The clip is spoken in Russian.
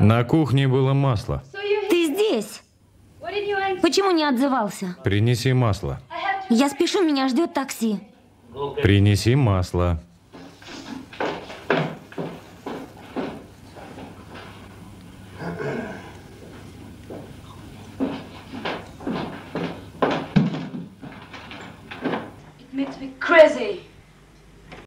На кухне было масло. Ты здесь? Почему не отзывался? Принеси масло. Я спешу, меня ждет такси. Принеси масло. It makes me crazy.